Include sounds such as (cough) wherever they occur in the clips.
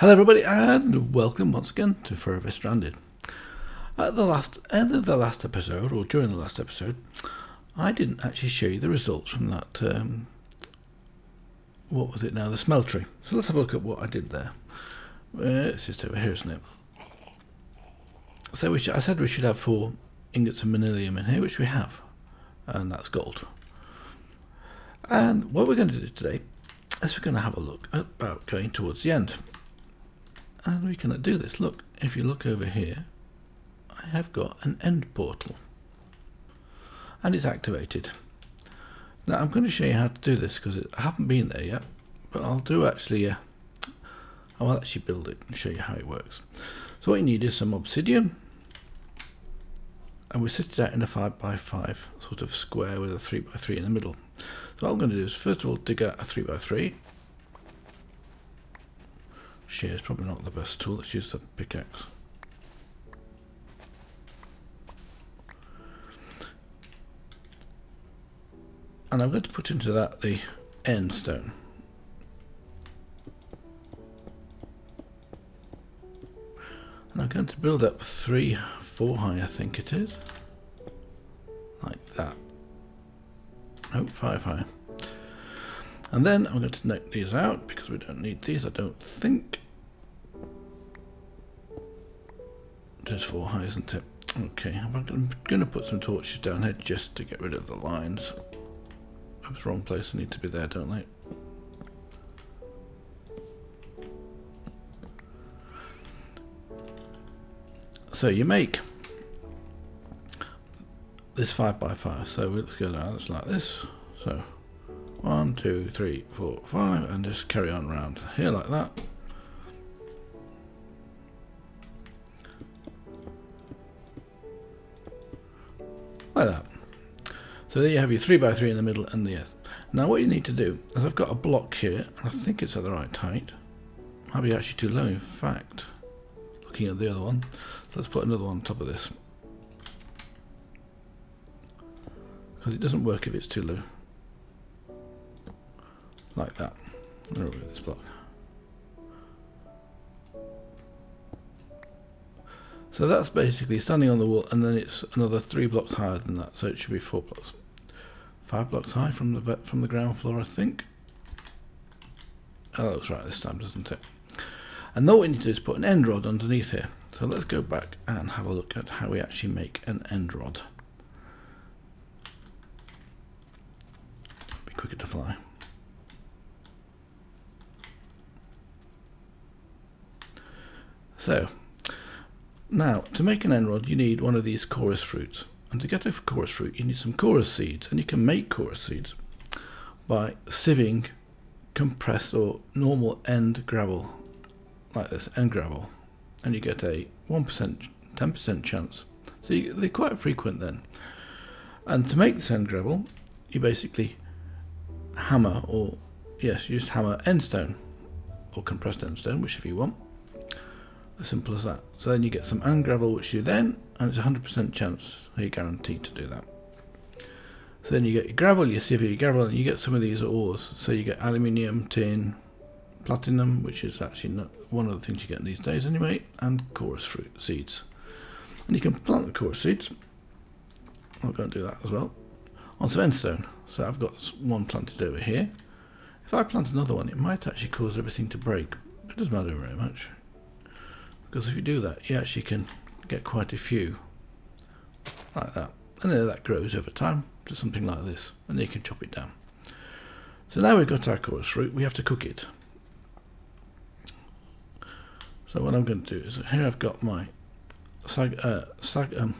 Hello, everybody, and welcome once again to Forever Stranded. At the last end of the last episode, or during the last episode, I didn't actually show you the results from that. Um, what was it now? The smeltery. So let's have a look at what I did there. Uh, it's just over here, isn't it? So we should, I said we should have four ingots of manyullyn in here, which we have, and that's gold. And what we're going to do today is we're going to have a look about going towards the end and we can do this. Look, if you look over here, I have got an end portal and it's activated. Now I'm going to show you how to do this because I haven't been there yet, but I'll do actually, uh, I'll actually build it and show you how it works. So what you need is some obsidian and we set it out in a 5x5 sort of square with a 3x3 in the middle. So what I'm going to do is first of all dig out a 3x3 Shear is probably not the best tool. Let's use the pickaxe. And I'm going to put into that the end stone. And I'm going to build up three, four high, I think it is. Like that. Nope, five high. And then I'm going to note these out because we don't need these, I don't think. There's four high, isn't it? Okay, I'm going to put some torches down here just to get rid of the lines. The wrong place, I need to be there, don't they? So you make this 5 by 5 so let's go down, it's like this. So one, two, three, four, five, and just carry on around here like that. Like that. So there you have your 3 by 3 in the middle and the. Now what you need to do is I've got a block here, and I think it's at the right height. Might be actually too low in fact, looking at the other one. So let's put another one on top of this. Because it doesn't work if it's too low like that. Over this block. So that's basically standing on the wall, and then it's another three blocks higher than that. So it should be four blocks, five blocks high from the from the ground floor, I think. Oh, that looks right this time, doesn't it? And now what we need to do is put an end rod underneath here. So let's go back and have a look at how we actually make an end rod. Be quicker to fly. So, now to make an end rod you need one of these chorus fruits. And to get a chorus fruit you need some chorus seeds. And you can make chorus seeds by sieving compressed or normal end gravel like this, end gravel. And you get a 1%, 10% chance. So you, they're quite frequent then. And to make this end gravel, you basically hammer or, yes, you just hammer end stone or compressed end stone, whichever you want as simple as that. So then you get some and gravel, which you then, and it's a 100% chance you're guaranteed to do that. So then you get your gravel, you sieve gravel, and you get some of these ores. So you get aluminium, tin, platinum, which is actually not one of the things you get these days anyway, and chorus fruit seeds. And you can plant the chorus seeds. I'll go and do that as well. On some endstone. So I've got one planted over here. If I plant another one, it might actually cause everything to break. But it doesn't matter very much because if you do that you actually can get quite a few like that. And then that grows over time to something like this and you can chop it down. So now we've got our chorus fruit we have to cook it. So what I'm going to do is here I've got my sag, uh, sag, um,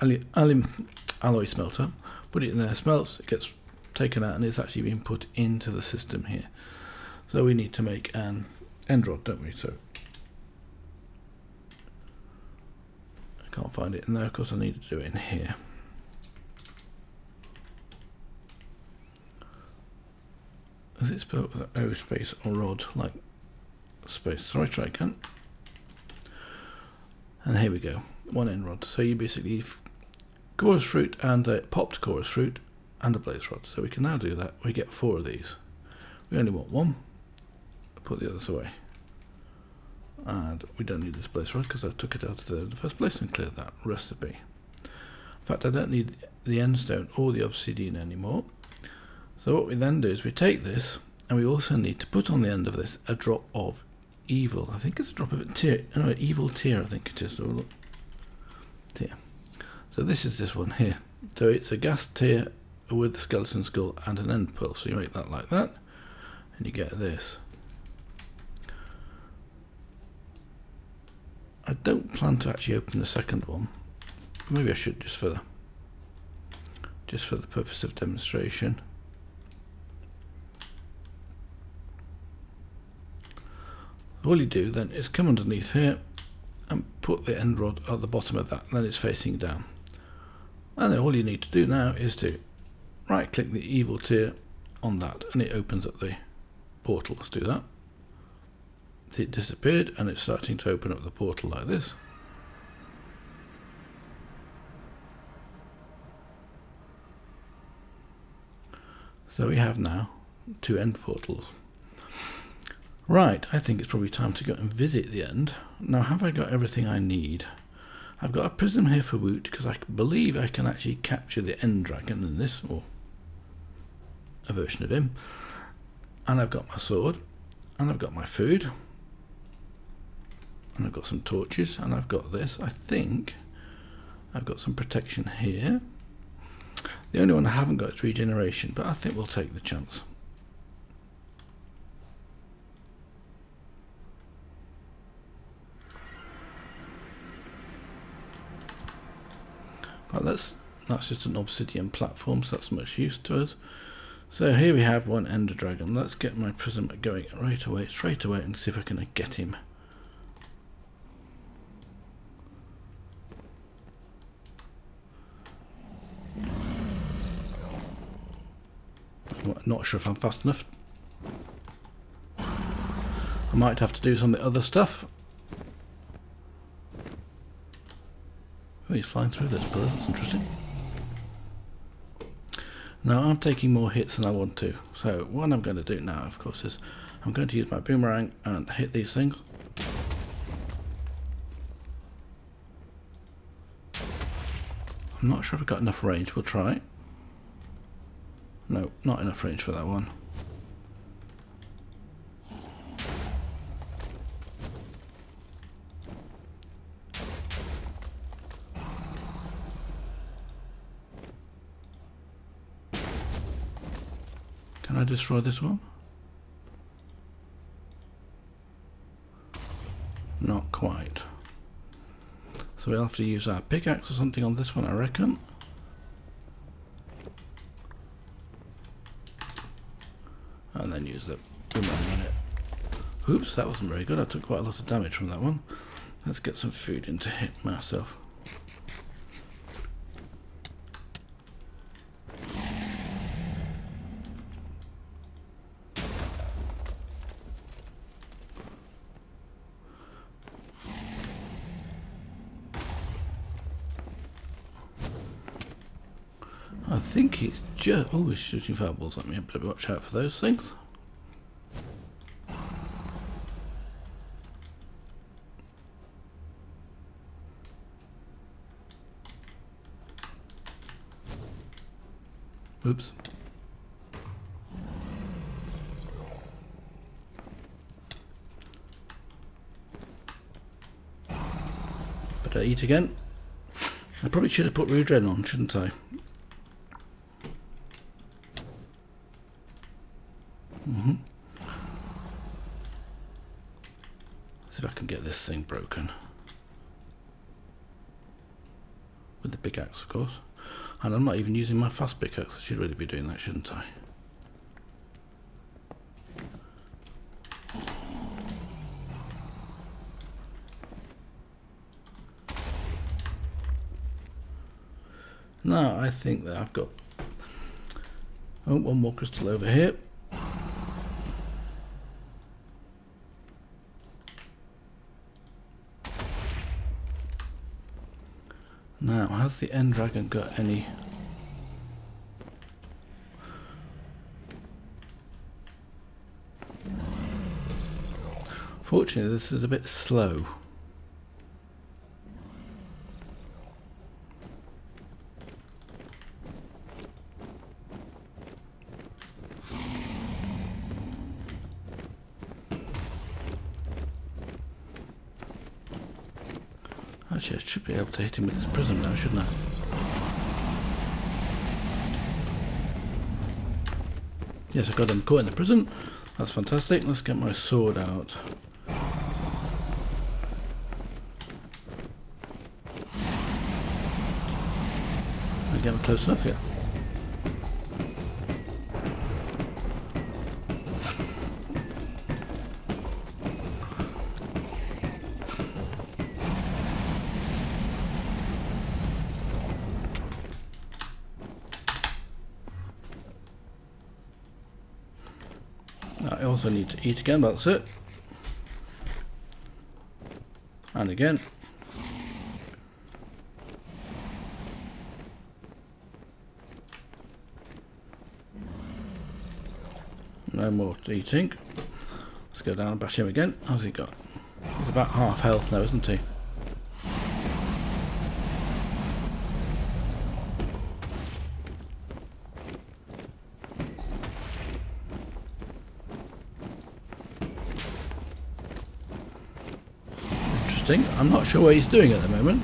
alim, alloy smelter. Put it in there smelts it gets taken out and it's actually been put into the system here. So we need to make an end rod don't we? So Can't find it in there, of course I need to do it in here. Is it spelled with O space or rod, like space? Sorry, try again. And here we go, one end rod. So you basically chorus fruit and a popped chorus fruit and a blaze rod. So we can now do that. We get four of these. We only want one. Put the others away. And we don't need this place right because I took it out of the, the first place and cleared that recipe. In fact, I don't need the endstone or the obsidian anymore. So what we then do is we take this and we also need to put on the end of this a drop of evil. I think it's a drop of a tear. No, evil tear. I think it is. So look, tear. So this is this one here. So it's a ghast tear with the skeleton skull and an end pearl. So you make that like that, and you get this. I don't plan to actually open the second one. Maybe I should just for the just for the purpose of demonstration. All you do then is come underneath here and put the end rod at the bottom of that, then it's facing down. And then all you need to do now is to right click the evil tear on that and it opens up the portal. Let's do that. It disappeared and it's starting to open up the portal like this. So we have now two end portals. Right, I think it's probably time to go and visit the end. Now, have I got everything I need? I've got a prism here for Woot because I believe I can actually capture the end dragon in this, or a version of him. And I've got my sword, and I've got my food, and I've got some torches, and I've got this. I think I've got some protection here. The only one I haven't got is regeneration, but I think we'll take the chance. But that's that's just an obsidian platform, so that's much use to us. So here we have one ender dragon. Let's get my prism going right away, straight away, and see if I can get him. Not sure if I'm fast enough. I might have to do some of the other stuff. Oh, he's flying through this pillar. That's interesting. Now I'm taking more hits than I want to. So what I'm going to do now, of course, is I'm going to use my boomerang and hit these things. I'm not sure if I've got enough range. We'll try. No, not enough range for that one. Can I destroy this one? Not quite. So we'll have to use our pickaxe or something on this one, I reckon. And then use the boomerang on it. Oops, that wasn't very good. I took quite a lot of damage from that one. Let's get some food in to hit myself. think he's just... Oh, he's shooting fireballs at me. I better watch out for those things. Oops. Better eat again. I probably should have put regen on, shouldn't I? Mm -hmm. See if I can get this thing broken. With the pickaxe, of course. And I'm not even using my fast pickaxe. I should really be doing that, shouldn't I? Now I think that I've got oh, one more crystal over here. Now, has the end dragon got any... Fortunately, this is a bit slow. Actually, I should be able to hit him with this prism now, shouldn't I? Yes, I got him caught in the prism. That's fantastic. Let's get my sword out. I get close enough here. Also need to eat again, that's it. And again. No more eating. Let's go down and bash him again. How's he got? He's about half health now, isn't he? I'm not sure what he's doing at the moment.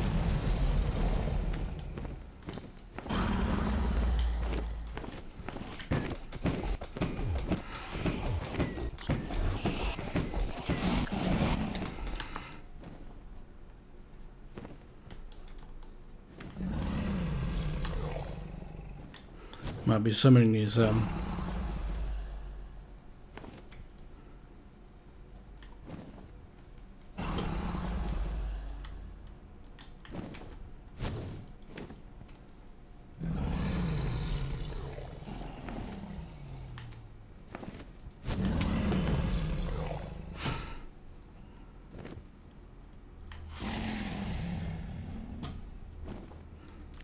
Might be summoning his um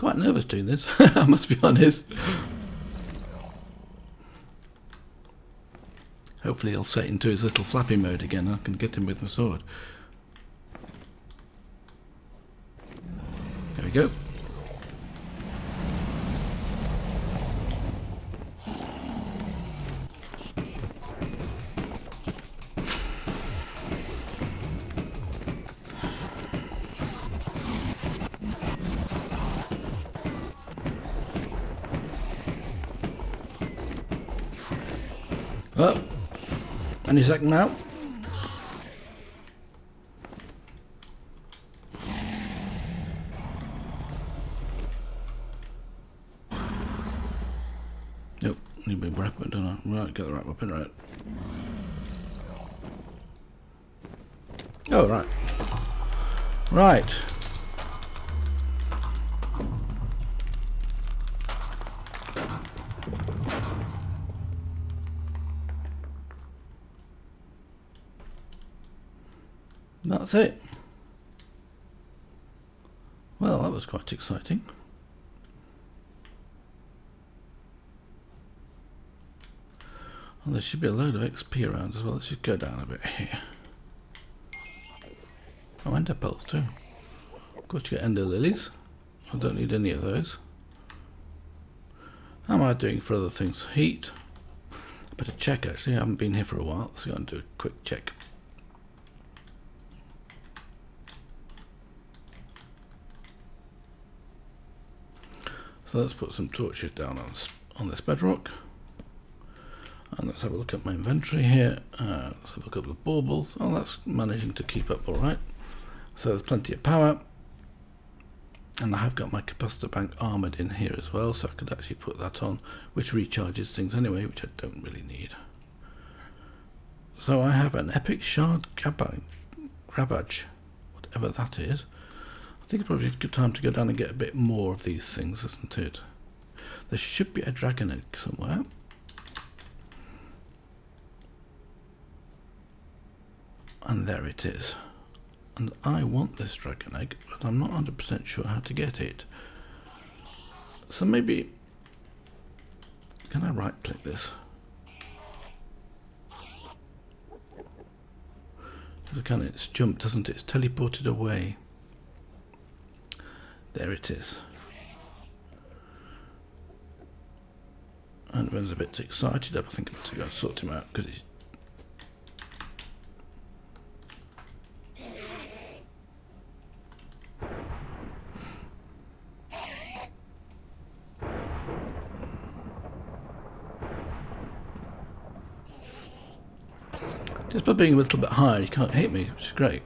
quite nervous doing this, (laughs) I must be honest. Hopefully he'll set into his little flappy mode again I can get him with my sword. There we go. Any second now. Nope, need my weapon, don't I? Right, get the right weapon, right. Oh, right. Right. That's it. Well, that was quite exciting. Well, there should be a load of XP around as well. Let's just go down a bit here. Oh, ender pearls too. Of course, you get ender lilies. I don't need any of those. How am I doing for other things? Heat. Better check actually. I haven't been here for a while, so I'm to do a quick check. So let's put some torches down on, on this bedrock. And let's have a look at my inventory here. Uh, let's have a couple of baubles. Oh, that's managing to keep up all right. So there's plenty of power. And I have got my capacitor bank armored in here as well, so I could actually put that on, which recharges things anyway, which I don't really need. So I have an epic shard grabbage, whatever that is think it's probably a good time to go down and get a bit more of these things, isn't it? There should be a dragon egg somewhere. And there it is. And I want this dragon egg, but I'm not 100% sure how to get it. So maybe... Can I right click this? Look at it, it's jumped, doesn't it? It's teleported away. There it is. And Ben's a bit excited up. I think I'm going to go and sort him out because he's Just by being a little bit higher, you can't hit me, which is great.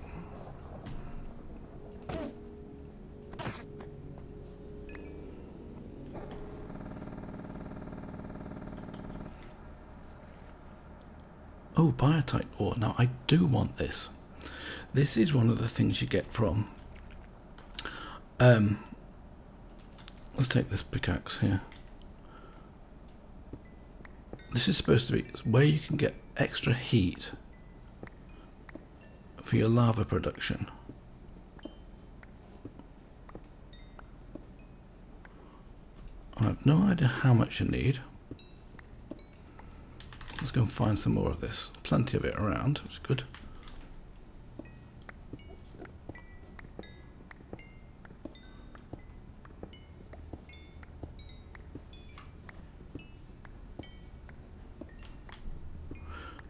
Oh, biotite ore. Now, I do want this. This is one of the things you get from... Um, let's take this pickaxe here. This is supposed to be where you can get extra heat for your lava production. I have no idea how much you need. Go and find some more of this. Plenty of it around, it's good.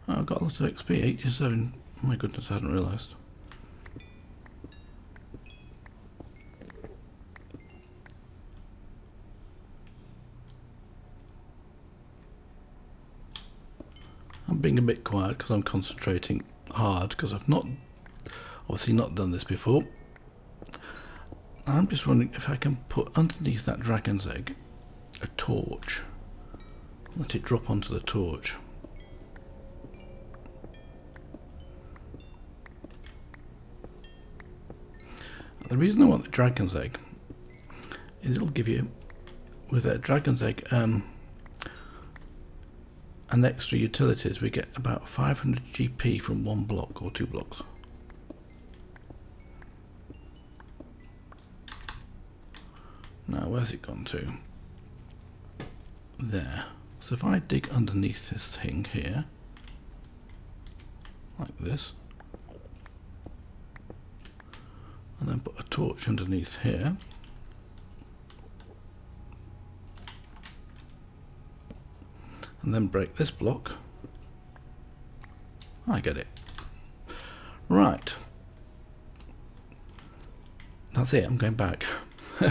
Oh, I've got lots of XP, 87 Oh my goodness, I hadn't realised. Being a bit quiet because I'm concentrating hard because I've not obviously not done this before. I'm just wondering if I can put underneath that dragon's egg a torch. Let it drop onto the torch. The reason I want the dragon's egg is it'll give you, with a dragon's egg, um, and extra utilities, we get about 500 GP from one block or two blocks. Now, where's it gone to? There. So if I dig underneath this thing here, like this, and then put a torch underneath here. And then break this block. I get it. Right. That's it, I'm going back. (laughs)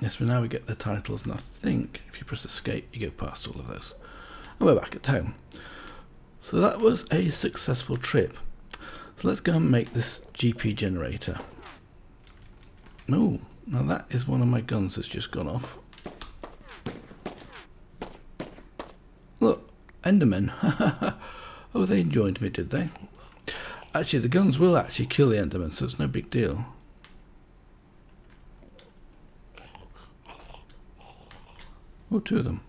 yes, but now we get the titles, and I think if you press escape, you go past all of those. And we're back at town. So that was a successful trip. So let's go and make this GP generator. Oh, now that is one of my guns that's just gone off. Look, Endermen. (laughs) oh, they joined me, did they? Actually, the guns will actually kill the Endermen, so it's no big deal. Oh, two of them.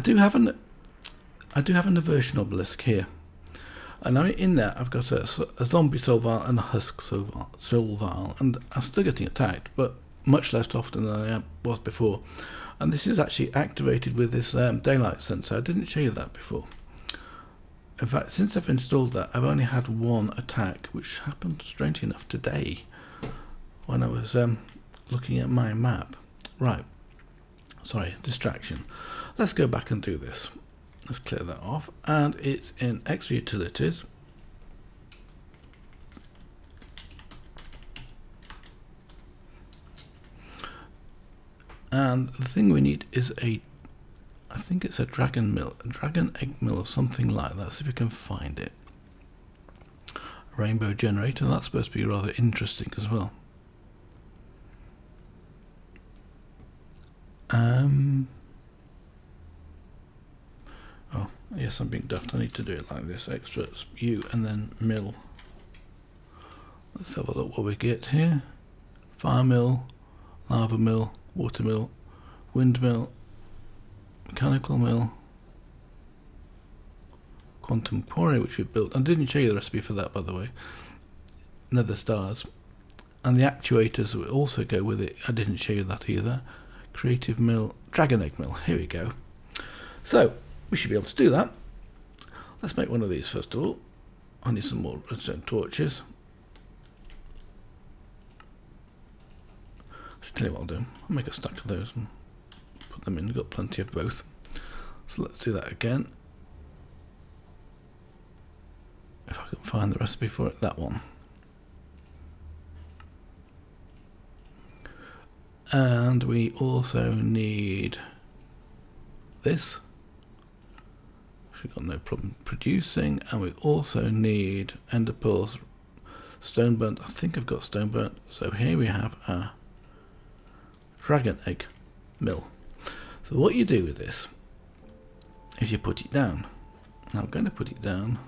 I do have an I do have an aversion obelisk here. And now in there I've got a, a zombie Soul Vial and a husk Soul Vial, and I'm still getting attacked, but much less often than I was before. And this is actually activated with this um, daylight sensor. I didn't show you that before. In fact, since I've installed that, I've only had one attack, which happened, strangely enough, today when I was um, looking at my map. Right, sorry, distraction. Let's go back and do this. Let's clear that off. And it's in extra utilities. And the thing we need is a, I think it's a dragon mill, a dragon egg mill or something like that. See if we can find it. Rainbow generator, that's supposed to be rather interesting as well. Um, oh, yes, I'm being daft. I need to do it like this. Extra U and then mill. Let's have a look what we get here. Fire mill, lava mill, water mill, windmill, mechanical mill, quantum quarry, which we built. I didn't show you the recipe for that, by the way. Nether stars. And the actuators also go with it. I didn't show you that either. Creative mill, dragon egg mill. Here we go. So, we should be able to do that. Let's make one of these first of all. I need some more redstone torches. I'll tell you what I'll do. I'll make a stack of those and put them in. We've got plenty of both. So let's do that again. If I can find the recipe for it, that one. And we also need this. We've got no problem producing. And we also need ender pearls stoneburnt. I think I've got stoneburnt. So here we have a dragon egg mill. So what you do with this is you put it down. I'm going to put it down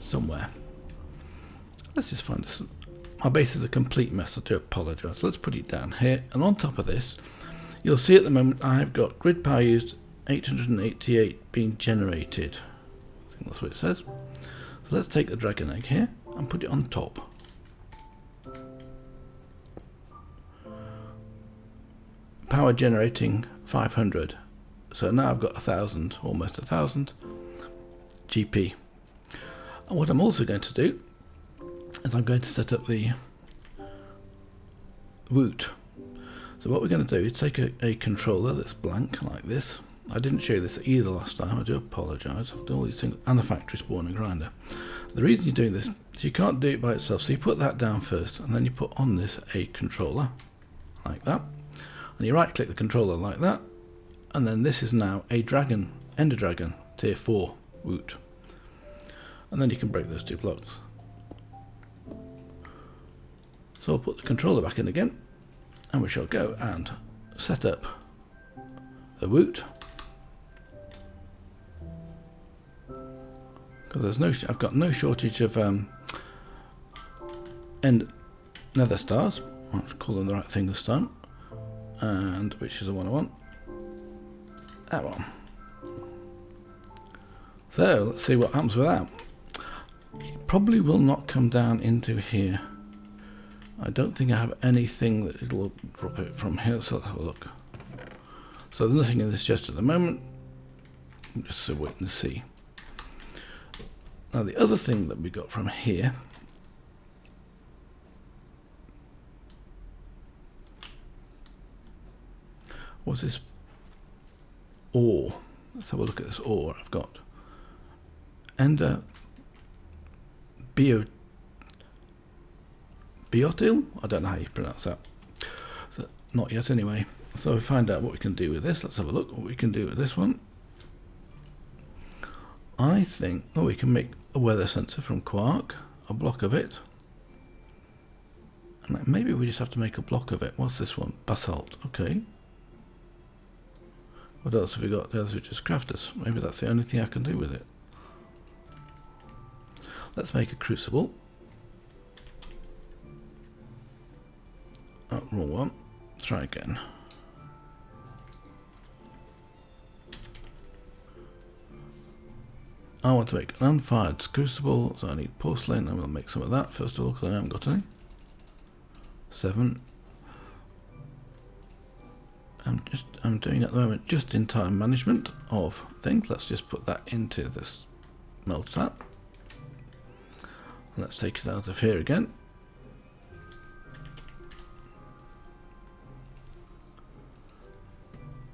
somewhere. Let's just find this my base is a complete mess I do apologize let's put it down here and on top of this you'll see at the moment I've got grid power used 888 being generated. I think that's what it says. So let's take the dragon egg here and put it on top. Power generating 500. So now I've got a thousand, almost a thousand GP. And what I'm also going to do is I'm going to set up the Woot. So what we're going to do is take a, a controller that's blank like this I didn't show you this either last time, I do apologise. I've done all these things and a factory spawner grinder. The reason you're doing this is you can't do it by itself, so you put that down first and then you put on this a controller like that. And you right click the controller like that and then this is now a dragon, ender dragon, tier 4 woot. And then you can break those two blocks. So I'll put the controller back in again and we shall go and set up the woot because there's no I've got no shortage of um, end nether stars. I'll call them the right thing this time. And which is the one I want? That one. So let's see what happens with that. It probably will not come down into here. I don't think I have anything that will drop it from here, so let's have a look. So there's nothing in this chest at the moment. Just so wait and see. Now the other thing that we got from here was this ore. Let's have a look at this ore I've got. Ender bio uh, biotil? I don't know how you pronounce that. So not yet anyway. So we find out what we can do with this. Let's have a look what we can do with this one. I think, oh, we can make a weather sensor from quark, a block of it. And maybe we just have to make a block of it. What's this one? Basalt. Okay. What else have we got? The others are just crafters. Maybe that's the only thing I can do with it. Let's make a crucible. Wrong one. try again. I want to make an unfired crucible, so I need porcelain. Going to make some of that first of all, because I haven't got any. Seven. I'm just I'm doing at the moment just in time management of things. Let's just put that into this melter. Let's take it out of here again.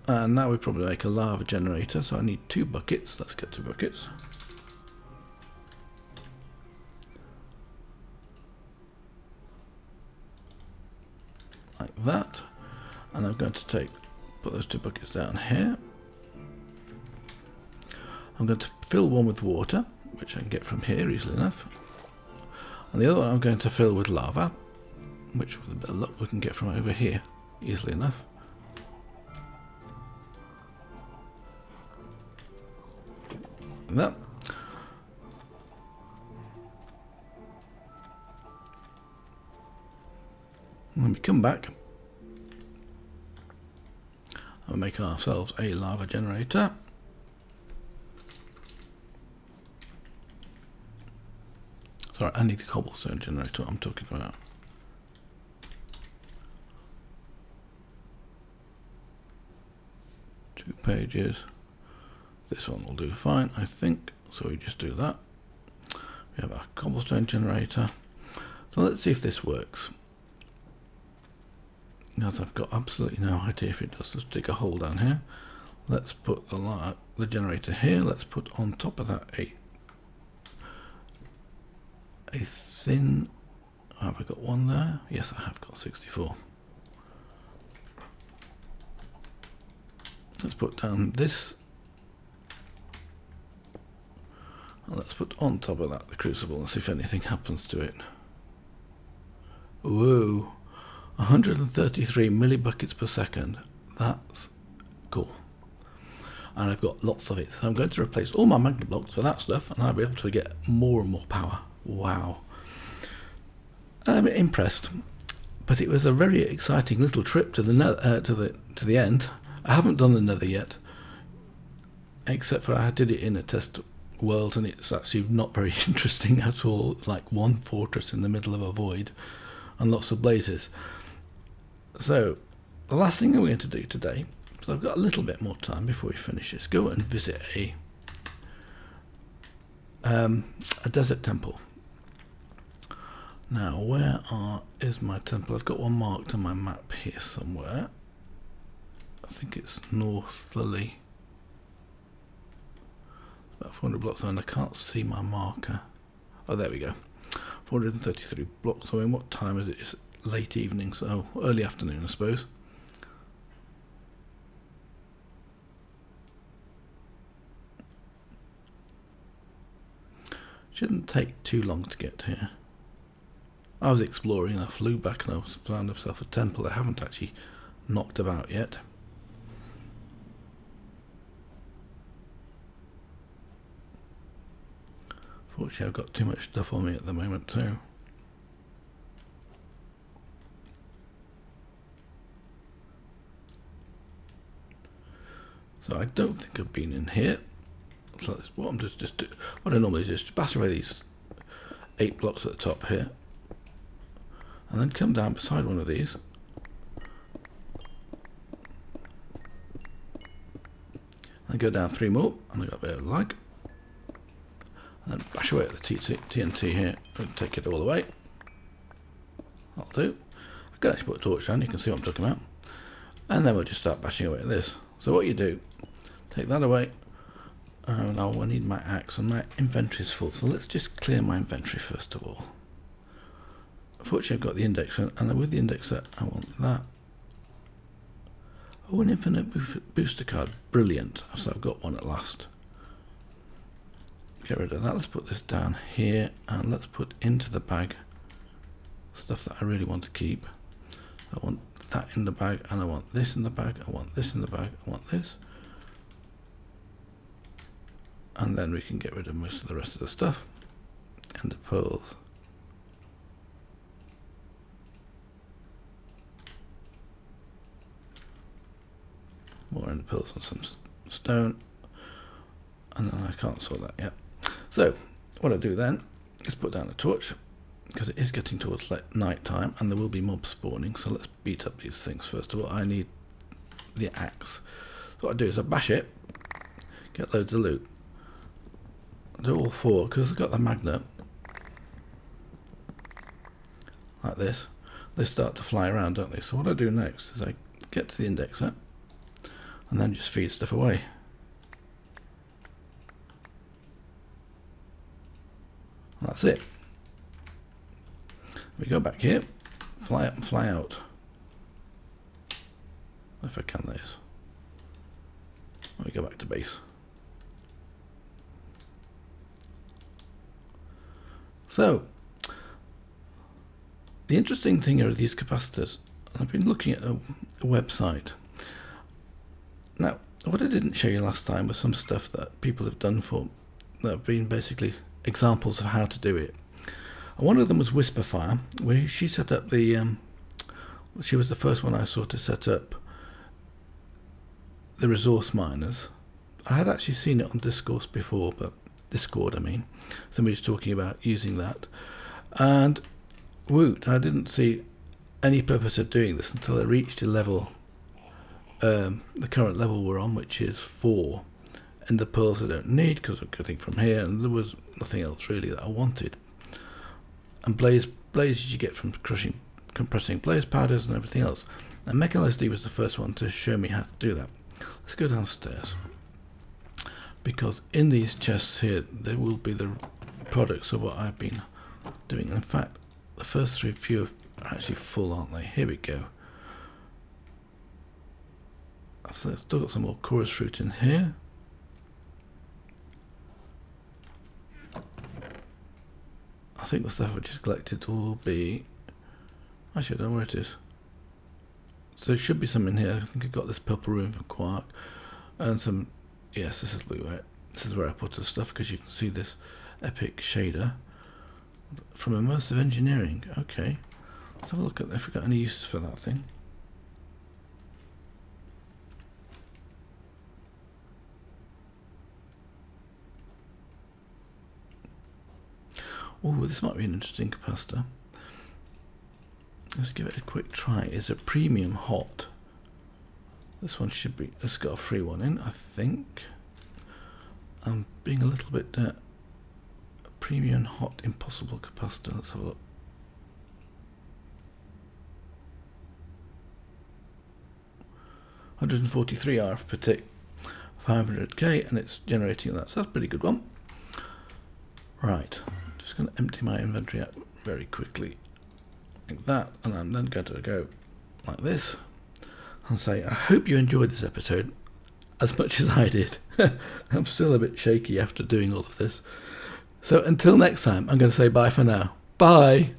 And now we probably make a lava generator, so I need two buckets. Let's get two buckets. Like that and I'm going to take put those two buckets down here I'm going to fill one with water which I can get from here easily enough and the other one I'm going to fill with lava which with a bit of luck we can get from over here easily enough that when we come back and make ourselves a lava generator. Sorry, I need a cobblestone generator, I'm talking about. Two pages. This one will do fine, I think. So we just do that. We have our cobblestone generator. So let's see if this works. Because I've got absolutely no idea if it does. Let's dig a hole down here. Let's put the, the generator here. Let's put on top of that a a thin. Have I got one there? Yes, I have got 64. Let's put down this. And let's put on top of that the crucible and see if anything happens to it. Whoa, 133 millibuckets per second. That's cool. And I've got lots of it. So I'm going to replace all my magnet blocks for that stuff and I'll be able to get more and more power. Wow. I'm impressed. But it was a very exciting little trip to the uh, to the to the end. I haven't done the nether yet, except for I did it in a test world, and it's actually not very (laughs) interesting at all. Like one fortress in the middle of a void, and lots of blazes. So, the last thing we're going to do today, because I've got a little bit more time before we finish is go and visit a um, a desert temple. Now, where are, is my temple? I've got one marked on my map here somewhere. I think it's northerly. About 400 blocks and I can't see my marker. Oh, there we go. 433 blocks So, in What time is it? It's late evening, so oh, early afternoon, I suppose. Shouldn't take too long to get here. I was exploring, I flew back and I found myself a temple I haven't actually knocked about yet. Fortunately I've got too much stuff on me at the moment too. So I don't think I've been in here. So what I'm just, just what I normally do is just batter away these eight blocks at the top here and then come down beside one of these and go down three more and I got a bit of lag at the TNT here and take it all away that'll do I can actually put a torch down you can see what I'm talking about and then we'll just start bashing away at this so what you do take that away and now I need my axe and my inventory is full so let's just clear my inventory first of all Fortunately, I've got the indexer, and with the indexer, I want that. Oh, an infinite booster card. Brilliant. So I've got one at last. Get rid of that. Let's put this down here, and let's put into the bag stuff that I really want to keep. I want that in the bag, and I want this in the bag, I want this in the bag, I want this. And then we can get rid of most of the rest of the stuff. And the pearls. more in the pearls and some stone and then I can't sort that yet so what I do then is put down a torch because it is getting towards night time and there will be mobs spawning so let's beat up these things first of all. I need the axe. So what I do is I bash it get loads of loot. Do all four because I've got the magnet. Like this. They start to fly around don't they? So what I do next is I get to the indexer and then just feed stuff away. That's it. We go back here, fly up and fly out. If I can, this. We go back to base. So, the interesting thing are these capacitors. I've been looking at a, a website now, what I didn't show you last time was some stuff that people have done for, that have been basically examples of how to do it. One of them was Whisperfire, where she set up the, um, she was the first one I saw to set up the resource miners. I had actually seen it on Discourse before, but Discord, I mean, somebody was talking about using that, and woot, I didn't see any purpose of doing this until I reached a level, um, the current level we're on, which is four, and the pearls I don't need because I'm getting from here, and there was nothing else really that I wanted. And blaze blazes you get from crushing, compressing blaze powders and everything else. And MechLSD was the first one to show me how to do that. Let's go downstairs because in these chests here there will be the products of what I've been doing. In fact, the first three few are actually full, aren't they? Here we go. I've still got some more chorus fruit in here. Think the stuff I just collected will be... Actually, I don't know where it is. So there should be some in here. I think I got this purple room from Quark. And some... Yes, this is where, this is where I put the stuff because you can see this epic shader from immersive engineering. Okay. Let's have a look at if we've got any uses for that thing. Oh, this might be an interesting capacitor. Let's give it a quick try. Is it premium hot? This one should be, it's got a free one in, I think. I'm being a little bit uh, premium hot impossible capacitor. Let's have a look. Hundred and forty-three RF per tick, five hundred K, and it's generating that. So that's a pretty good one. Right, just going to empty my inventory out very quickly, like that, and I'm then going to go like this and say, I hope you enjoyed this episode as much as I did. (laughs) I'm still a bit shaky after doing all of this. So until next time, I'm going to say bye for now. Bye.